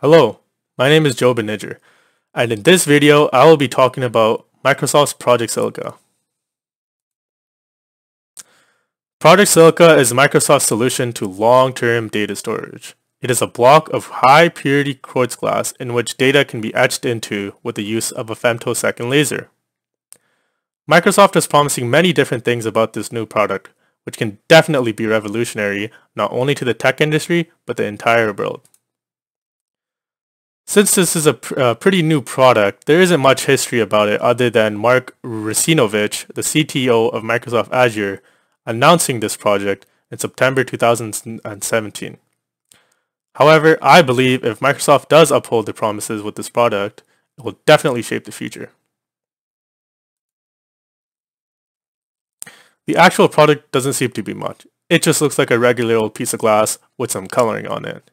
Hello, my name is Joe Beniger, and in this video I will be talking about Microsoft's Project Silica. Project Silica is Microsoft's solution to long-term data storage. It is a block of high-purity quartz glass in which data can be etched into with the use of a femtosecond laser. Microsoft is promising many different things about this new product, which can definitely be revolutionary not only to the tech industry, but the entire world. Since this is a pr uh, pretty new product, there isn't much history about it other than Mark Russinovich, the CTO of Microsoft Azure, announcing this project in September 2017. However, I believe if Microsoft does uphold the promises with this product, it will definitely shape the future. The actual product doesn't seem to be much. It just looks like a regular old piece of glass with some coloring on it.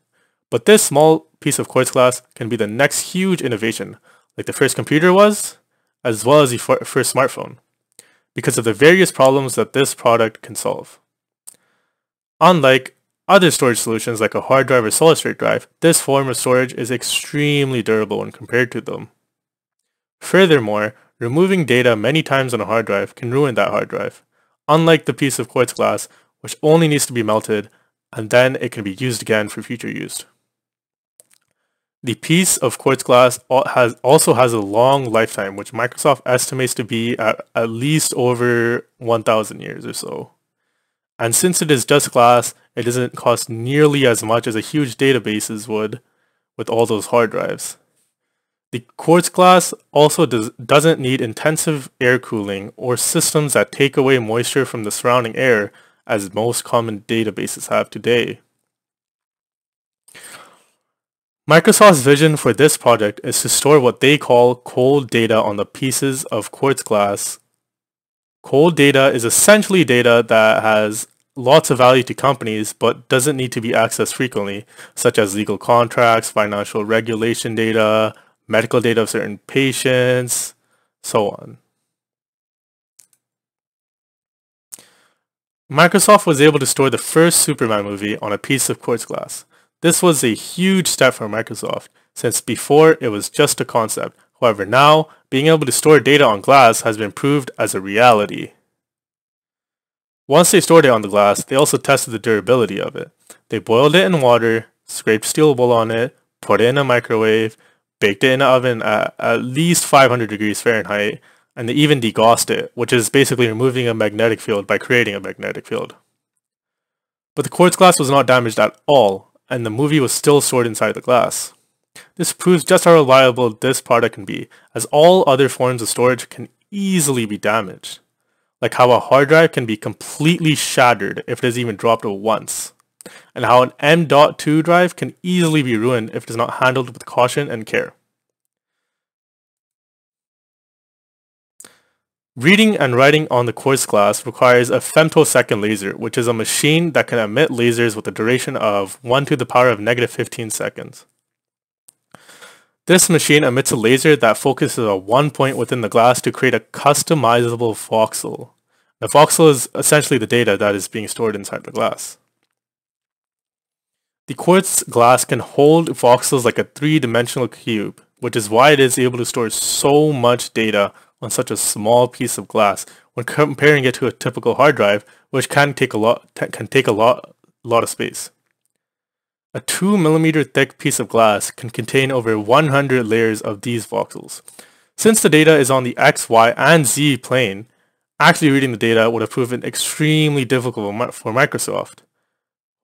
But this small piece of quartz glass can be the next huge innovation, like the first computer was, as well as the first smartphone, because of the various problems that this product can solve. Unlike other storage solutions like a hard drive or solid state drive, this form of storage is extremely durable when compared to them. Furthermore, removing data many times on a hard drive can ruin that hard drive, unlike the piece of quartz glass, which only needs to be melted, and then it can be used again for future use. The piece of quartz glass has also has a long lifetime, which Microsoft estimates to be at at least over 1,000 years or so. And since it is just glass, it doesn't cost nearly as much as a huge databases would with all those hard drives. The quartz glass also does, doesn't need intensive air cooling or systems that take away moisture from the surrounding air as most common databases have today. Microsoft's vision for this project is to store what they call cold data on the pieces of quartz glass. Cold data is essentially data that has lots of value to companies but doesn't need to be accessed frequently, such as legal contracts, financial regulation data, medical data of certain patients, so on. Microsoft was able to store the first Superman movie on a piece of quartz glass. This was a huge step for Microsoft, since before it was just a concept. However, now, being able to store data on glass has been proved as a reality. Once they stored it on the glass, they also tested the durability of it. They boiled it in water, scraped steel wool on it, put it in a microwave, baked it in an oven at at least 500 degrees Fahrenheit, and they even degaussed it, which is basically removing a magnetic field by creating a magnetic field. But the quartz glass was not damaged at all, and the movie was still stored inside the glass. This proves just how reliable this product can be, as all other forms of storage can easily be damaged. Like how a hard drive can be completely shattered if it is even dropped once, and how an M.2 drive can easily be ruined if it is not handled with caution and care. Reading and writing on the quartz glass requires a femtosecond laser, which is a machine that can emit lasers with a duration of 1 to the power of negative 15 seconds. This machine emits a laser that focuses on one point within the glass to create a customizable voxel. The voxel is essentially the data that is being stored inside the glass. The quartz glass can hold voxels like a three-dimensional cube, which is why it is able to store so much data on such a small piece of glass when comparing it to a typical hard drive, which can take a lot can take a lot lot of space. A 2 millimeter thick piece of glass can contain over 100 layers of these voxels. Since the data is on the X, Y, and Z plane, actually reading the data would have proven extremely difficult for Microsoft.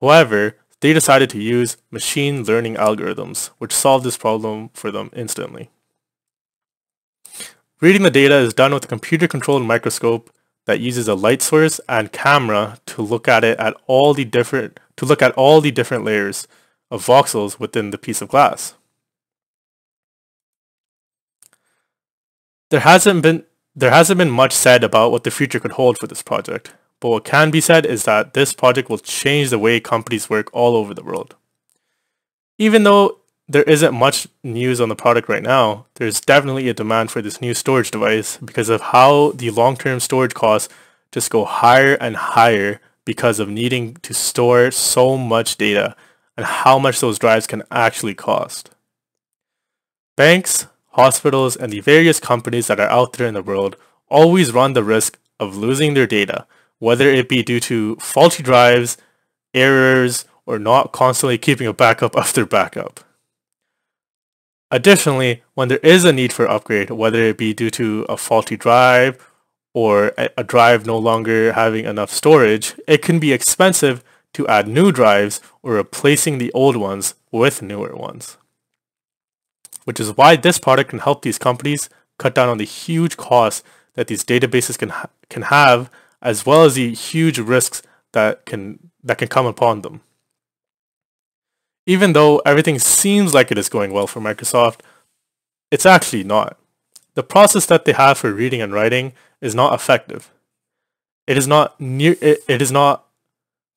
However, they decided to use machine learning algorithms, which solved this problem for them instantly. Reading the data is done with a computer-controlled microscope that uses a light source and camera to look at it at all the different to look at all the different layers of voxels within the piece of glass. There hasn't been there hasn't been much said about what the future could hold for this project, but what can be said is that this project will change the way companies work all over the world. Even though there isn't much news on the product right now, there's definitely a demand for this new storage device because of how the long-term storage costs just go higher and higher because of needing to store so much data and how much those drives can actually cost. Banks, hospitals, and the various companies that are out there in the world always run the risk of losing their data, whether it be due to faulty drives, errors, or not constantly keeping a backup of their backup. Additionally, when there is a need for upgrade, whether it be due to a faulty drive or a drive no longer having enough storage, it can be expensive to add new drives or replacing the old ones with newer ones. Which is why this product can help these companies cut down on the huge costs that these databases can ha can have as well as the huge risks that can that can come upon them. Even though everything seems like it is going well for Microsoft, it's actually not. The process that they have for reading and writing is not effective. It is not near it, it is not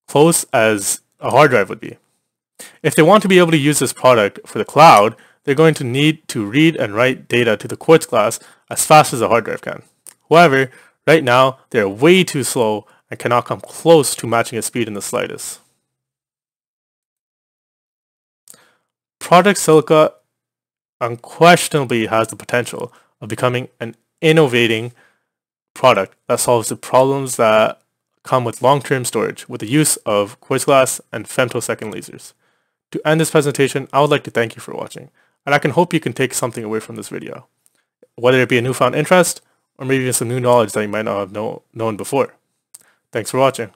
close as a hard drive would be. If they want to be able to use this product for the cloud, they're going to need to read and write data to the Quartz glass as fast as a hard drive can. However, right now, they're way too slow and cannot come close to matching its speed in the slightest. Project Silica unquestionably has the potential of becoming an innovating product that solves the problems that come with long-term storage with the use of quartz glass and femtosecond lasers. To end this presentation, I would like to thank you for watching, and I can hope you can take something away from this video, whether it be a newfound interest or maybe some new knowledge that you might not have know, known before. Thanks for watching.